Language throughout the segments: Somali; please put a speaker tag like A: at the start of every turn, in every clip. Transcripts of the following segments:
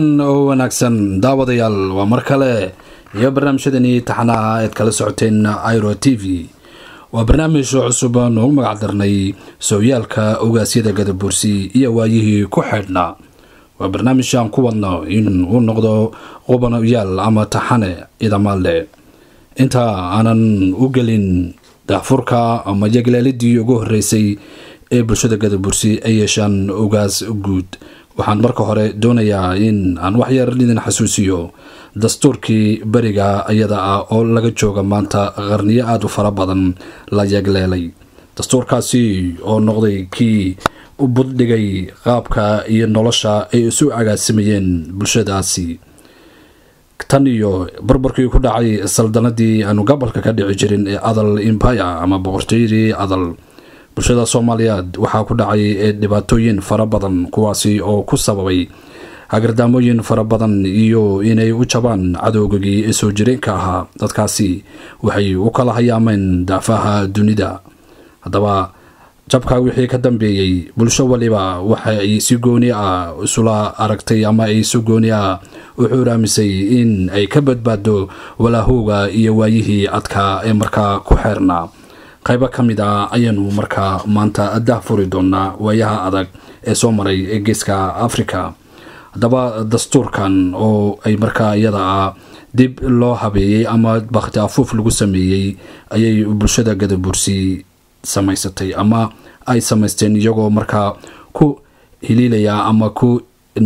A: wacan oo wanaagsan daawadayaal waa mar kale. Iyo barnaamijyadanii taxanaha eed kala socoteen iro t v. Waa barnaamij cusub noogu magac darnay sooyaalka ogaasyada gadabuursi iyo waayihii ku xeydhnaa waa barnaamij aan ku wadno in uu noqdo qubanayaal ama taxane idamaalle inta aanan u gelin daafurka ama yagleelidii ugu horeysay ee bulshada gadabuursi ay yeeshaan ogaas guud waxaan marka hore doonayaa in aan waxyar idin xasuusiyo. Dastuurkii beriga ayada ah oo laga jooga maanta qarniyo aada u fara badan la yagleelay dastuurkaasi oo noqday kii u buddhigay qaabka iyo nolosha ay isu agaasimayeen bulshadaasi. Tan iyo barbarkii ku dhacay saldanadii aanu gobolka ka dhici jirin ee adal empire ama boqortooyadii adal bulshada soomaaliyeed waxaa ku dhacay dhibaatooyin fara badan kuwaasi oo ku sababay hagardaamooyin fara badan iyo inay u jabaan cadowgagii soo jireenka ahaa. Dadkaasi waxay u kala hayaameen daafaha dunida. Haddaba jabka wixii ka dambeeyey bulsho waliba waxa ay si gooni ah isula aragtay ama ay si gooni ah u xuuraamisay in ay ka badbaado walaahowga iyo waayihii adkaa ee markaa ku xeernaa qaybo ka mid ah ayaanu markaa maanta dah furi doonaa waayaha adag ee soo maray ee geeska africa haddaba dastuurkan oo ay markaa iyada ah dib loo habeeyey ama bakti afuuf lagu sameeyey ayay bulshada gadabuursi samaysatay ama ay samaysteen iyagoo markaa ku hiliilaya ama ku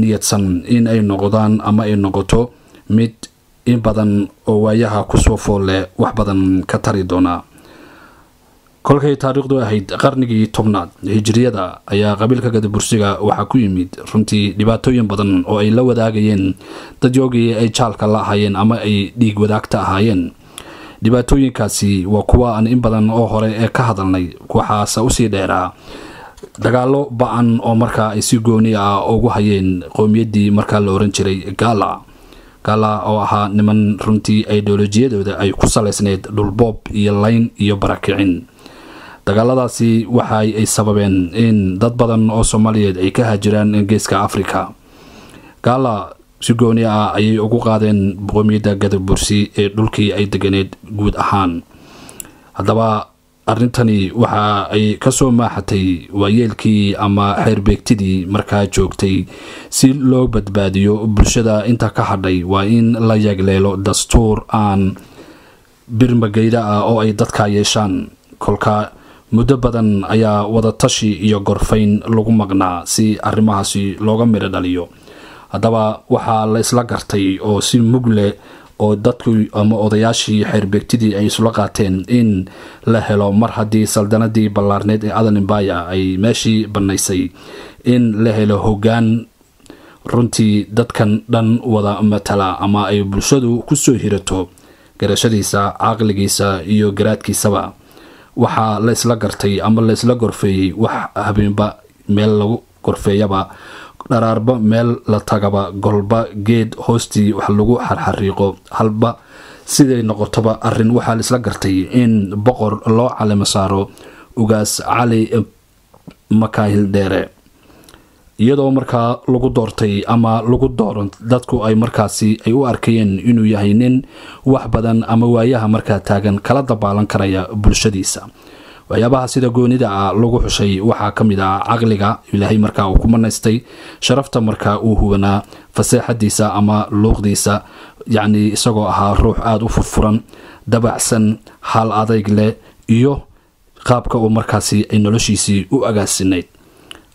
A: niyadsan in ay noqdaan ama ay noqoto mid in badan oo waayaha ku soo fool leh wax badan ka tari doonaa kolkay taariikhdu ahayd qarnigii tobnaad hijiriyada ayaa qabiilka gadabursiga waxaa ku yimid runtii dhibaatooyin badan oo ay la wadaagayeen dadyoogii ay jaalka la ahaayeen ama ay dhiig wadaagta ahaayeen. Dhibaatooyinkaasi waa kuwa aan in badan oo hore ee ka hadalnay waxaase u sii dheeraa dagaalo ba'an oo markaa ay si gooni ah ugu hayeen qowmiyaddii markaa la oran jiray gaala gaala oo ahaa niman runtii ideolojiyadooda ay ku salaysneyd dhulboob iyo layn iyo barakicin dagaaladaasi waxa ay sababeen in dad badan oo soomaaliyeed ay ka hajiraan geeska africa gaala si gooni ah ayay ugu qaadeen qowmiyadda gadabursi ee dhulkii ay deganeed guud ahaan. Haddaba arrintani waxa ay ka soo maaxatay waayeelkii ama xeerbeegtidii markaa joogtay. Si loo badbaadiyo bulshada inta ka hadhay waa in la yagleelo dastuur aan birmageyda ah oo ay dadka yeeshaan. Kolka muddo badan ayaa wadatashi iyo gorfayn lagu maqnaa si arrimahaasi looga midho dhaliyo haddaba waxaa la isla gartay oo si mug leh oo dadku ama odayaashii xeerbeegtidii ay isla qaateen in la helo mar haddii saldanadii ballaarneed ee adanimbaya ay meeshii bannaysay in la helo hoggaan runtii dadkan dhan wada matala ama ay bulshadu ku soo hirato garashadiisa caqligiisa iyo garaadkiisaba waxaa la isla gartay ama la isla gorfeeyey wax habeenba meel lagu gorfeeyaba dharaarba meel la tagaba golba geed hoostii wax lagu xarxariiqo. Halba siday noqotoba arrin waxaa la isla gartay in boqor loo calimo saaro ugaas cali makaahil dheere iyadoo markaa lagu doortay ama lagu dooran dadku ay markaasi ay u arkayeen inuu yahay nin wax badan ama waayaha markaa taagan kala dabaalan karaya bulshadiisa. Waxyaabaha sida goonida ah lagu xushay waxaa ka mid ah caqliga ilaahay markaa uu ku manaystay sharafta markaa uu hubanaa faseexadiisa ama luuqdiisa yacnii isagoo ahaa ruux aada u furfuran dabacsan hal adayg leh iyo qaabka uu markaasi ay noloshiisii u agaasinayd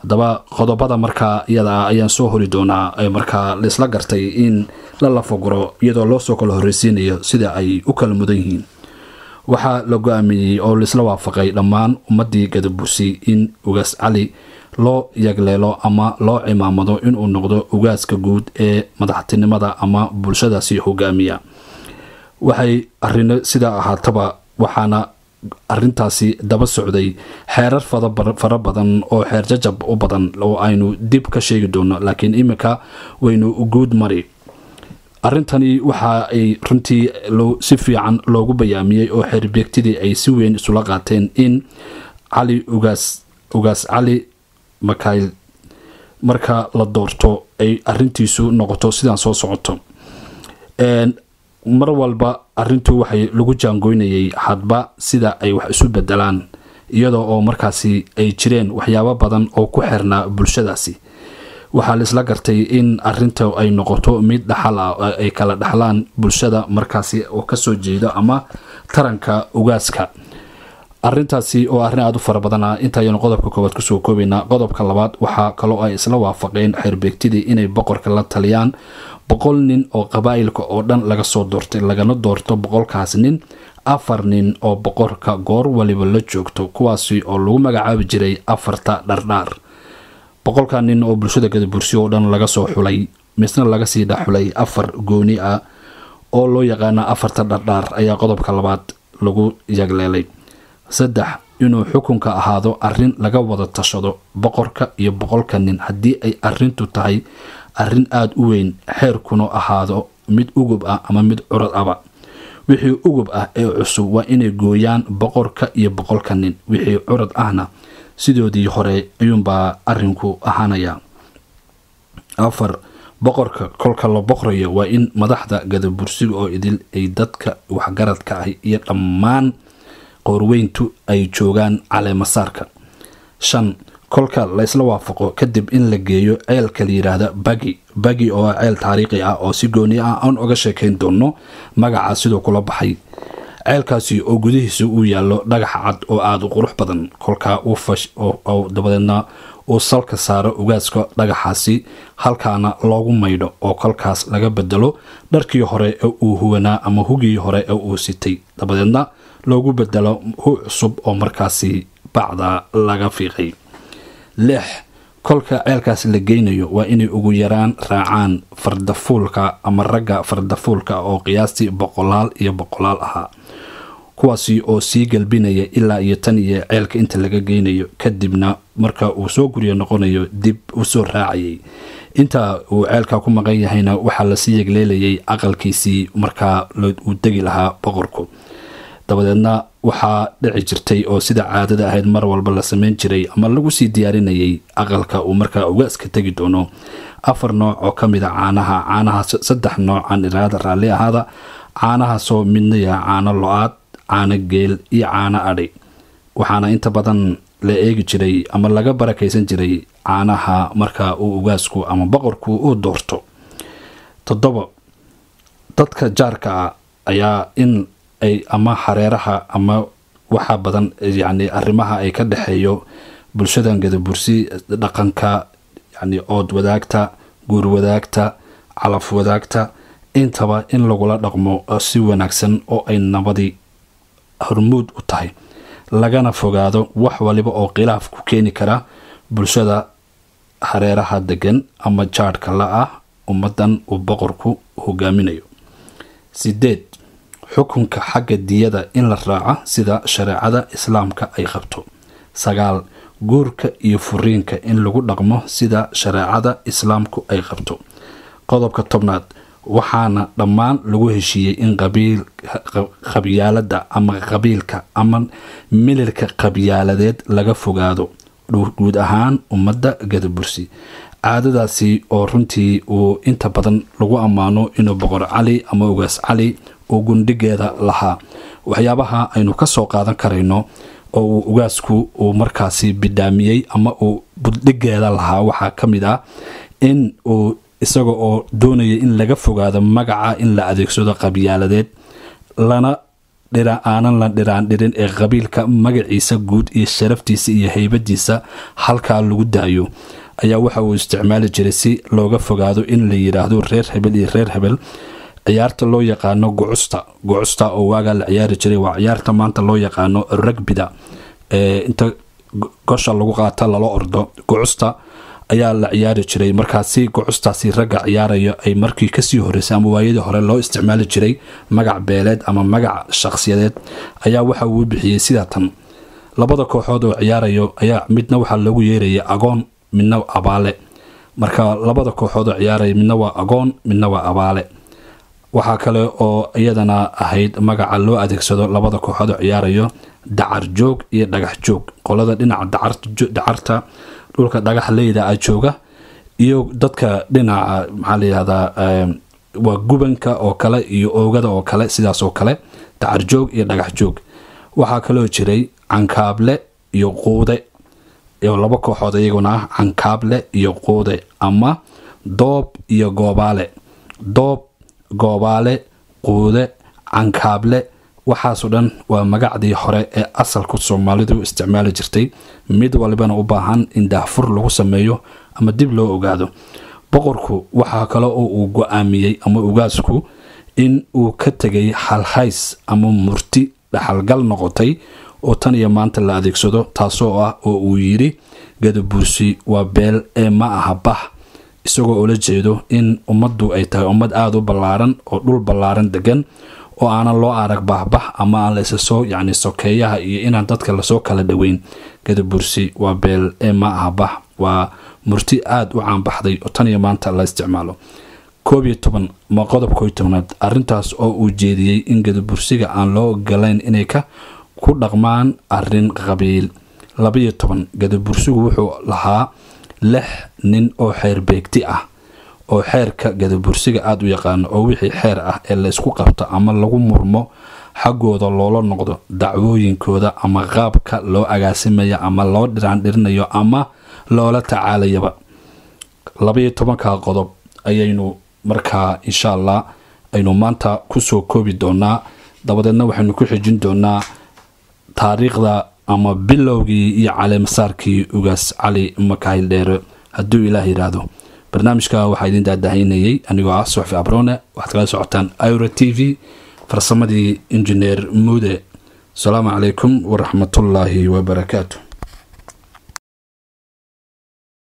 A: haddaba qodobada markaa iyada ayaan soo hori doonaa markaa laisla gartay in la lafaguro iyadoo loo soo kala horreysiinayo sida ay u kala mudan yihiin. Waxaa la go'aamiyey oo laisla waafaqay dhammaan ummadii gadabursi in ugaas cali loo yagleelo ama loo cimaamado inuu noqdo ugaaska guud ee madaxtinimada ama bulshadaasi hogaamiya waxay arino sidaa ahaataba waxaana arintaasi daba socday xeerar fara badan oo xeer jajab u badan oo aynu dib ka sheegi doono laakiin iminka waynu guud mari. Arrintani waxa ay runtii si fiican loogu bayaamiyey oo xeerbeegtidii ay si weyn isula qaateen in cali ugaas cali makaayl marka la doorto ay arintiisu noqoto sidaan soo socoto mar walba arintu waxay lagu jaangoynayay hadba sida ay wax isu bedelaan iyadoo oo markaasi ay jireen waxyaabo badan oo ku xirnaa bulshadaasi. Waxaa la isla gartay in arinta ay noqoto mid dhaxal ah ay kala dhaxlaan bulshada markaasi oo ka soo jeeda ama taranka ugaaska arintaasi oo arrin aada u fara badan ah intaayanu qodobka koowaad ku soo koobaynaa qodobka labaad waxaa kaloo ay isla waafaqeen xeerbeegtidii inay boqorka la taliyaan. Boqol nin oo qabaa'ilka oo dhan laga soo doortay lagana doorto boqolkaas nin afar nin oo boqorka goor waliba la joogto kuwaasi oo lagu magacaabi jiray afarta dhardhaar. Boqolka nin oo bulshada gadabursi oo dhan laga soo xulay misna laga sii dhexxulay afar gooni ah oo loo yaqaana afarta dhardhaar ayaa qodobka labaad lagu yagleelay saddex inuu xukunka ahaado arrin laga wada tashado boqorka iyo boqolka nin haddii ay arintu tahay arrin aada u weyn xeerkuna ahaado mid ugub ah ama mid curad aba. Wixii ugub ah ee cusub waa inay gooyaan boqorka iyo boqolka nin. Wixii curad ahna sidoodii hore ayuunbaa arinku ahaanaya afar boqorka kolka la boqrayo waa in madaxda gadabursiga oo idil ay dadka waxgaradka ah iyo dhammaan qoorweyntu ay joogaan caleemasaarka shan kolka la isla waafaqo kadib in la geeyo ceelka la yiraahda bagi bagi oo ah ceel taariikhi ah oo si gooni ah aan oga sheekayn doono magaca siduu kula baxay. Ceelkaasi oo gudihiisa uu yaallo dhagax cad oo aada u qurux badan. Kolkaa oo dabadeedna uu salka saaro ugaaska dhagaxaasi halkaana loogu maydho oo kolkaas laga bedelo dharkii hore ee uu huwanaa ama hugii hore ee uu sitay. Dabadeedna loogu bedelo hu cusub oo markaasi bacda laga fiiqay lix kolka ceelkaas la geynayo waa inay ugu yaraan raacaan fardafuulka ama ragga fardafuulka oo qiyaastii boqolaal iyo boqolaal ahaa kuwaasi oo sii galbinaya ilaa iyo tan iyo ceelka inta laga geynayo. Kadibna marka uu soo guryo noqonayo dib u soo raacayay. Inta uu ceelka ku maqan yahayna waxaa la sii yegleelayay aqalkiisii markaa uu degi lahaa boqorku dabadeedna waxaa dhici jirtay oo sida caadada ahayd mar walba la sameyn jiray ama lagu sii diyaarinayay aqalka uu markaa ugaaska tegi doono. Afar nooc oo ka mid a caanaha caanaha saddex noocaan iraada raalli ahaada caanahaasoo midna yaha caano lo'aad caano geel iyo caano adhi. Waxaana inta badan la eegi jiray ama laga barakaysan jiray caanaha marka uu ugaasku ama boqorku uu doorto. Toddoba dadka jaarka ah ayaa in ay ama hareeraha ama waxa badan yacni arrimaha ay ka dhexeeyo bulshadan gadabursi dhaqanka yacni ood wadaagta guur wadaagta calaf wadaagta intaba in lagula dhaqmo si wanaagsan oo ay nabadi hormuud u tahay. Lagana fogaado wax waliba oo khilaaf ku keeni kara bulshada hareeraha degan ama jaadhka la ah ummadan uu boqorku hogaaminayo. Sideed xukunka xagga diyada in la raaca sida shareecada islaamka ay qabto. Sagaal guurka iyo furiinka in lagu dhaqmo sida shareecada islaamku ay qabto. Qodobka tobnaad waxaana dhammaan lagu heshiiyey in qabyaalada ama qabiilka ama mililka qabyaaladeed laga fogaado. Guud ahaan ummadda gadabursi caadadaasi oo runtii uu inta badan lagu ammaano inuu boqor cali ama ugaas cali uu gundhigeeda lahaa. Waxyaabaha aynu ka soo qaadan karayno oo uu ugaasku uu markaasi bidhaamiyey ama uu buddhigeeda lahaa waxaa ka mid ah in uu isaga oo doonaya in laga fogaado magaca in la adeegsado qabyaaladeed lana aanan la dhiraandhirin ee qabiilka magaciisa guud iyo sharaftiisa iyo haybadiisa halkaa lagu daayo. Ayaa waxa uu isticmaali jiray si looga fogaado in la yidhaahdo reer hebel iyo reer hebel ciyaarta loo yaqaano gucusta gucusta oo waagaa la ciyaari jiray waa ciyaarta maanta loo yaqaano ragbida inta gosha lagu qaata lala ordo gucusta ayaa la ciyaari jiray. Markaasi gucustaasi ragga ciyaarayo ay markii ka sii horeysay ama waayadii hore loo isticmaali jiray magac beeleed ama magac shaqsiyadeed ayaa waxa uu bixiyey sidaa tan. Labada kooxood oo ciyaarayo ayaa midna waxaa loogu yeerayay agoon midna abaale. Marka labada kooxood oo ciyaaraya midna waa agoon midna waa abaale waxaa kale oo iyadana ahayd magaca loo adeegsado labada kooxood oo ciyaarayo dacar joog iyo dhagax joog. Qolada dhinaca dacarta dhulka dhagax leyda a jooga iyo dadka dhinaca maxaa layihahdaa waa gubanka oo kale iyo oogada oo kale sidaas oo kale dacarjoog iyo dhagax joog. Waxaa kaloo jiray cankaable iyo quude iyo laba kooxood iyaguna ah cankaable iyo quude ama doob iyo goobaale doob goobaale quude cankaable. Waxaasoo dhan waa magacdii hore ee asalku soomaalidu isticmaali jirtay. Mid walibana u baahan in daahfur lagu sameeyo ama dib loo ogaado. Boqorku waxaa kale oo uu go'aamiyey ama ugaasku in uu ka tegay halhays ama murti dhaxalgal noqotay oo tan iyo maanta la adeegsado taasoo ah oo uu yidhi gadabuursi waa beel ee ma aha bax isagoo ula jeedo in ummaddu ay tahay ummad aada u ballaaran oo dhul ballaaran degan oo aanan loo arag baxbax ama aan laysa soo yacni sokeeyaha iyo inaan dadka la soo kala dhoweyn gadabursi waa beel ee ma aha bax waa murti aada u caanbaxday oo tan iyo maanta la isticmaalo. Koob iyo toban ma qodob kooiyo tobnaad arrintaas oo uu jeediyey in gadabursiga aan loo ogolayn inay ka ku dhaqmaan arrin qabiil. Labaiyo toban gadabursigu wuxuu lahaa lix nin oo xeer beegti ah oo xeerka gadabursiga aada u yaqaano oo wixii xeer ah ee laysku qabto ama lagu murmo xaggooda loola noqdo dacwooyinkooda ama qaabka loo agaasimaya ama loo dhiraandhirinayo ama loola tacaalayaba. Labaiyo tobanka qodob ayaynu markaa insha allah aynu maanta ku soo koobi doonaa dabadeedna waxaynu ku xijin doonaa taariikhda ama bilowgii iyo caleemasaarkii ugaas cali makaayil dheere hadduu ilaah yidhaahdo. Barnaamijka waxaa idin daadahaynayay anigoo ah suxfi abrone waxaad kala socotaan iro t v farsamadii injineer muude. Asalaamu calaykum waraxmatullaahi wabarakaatu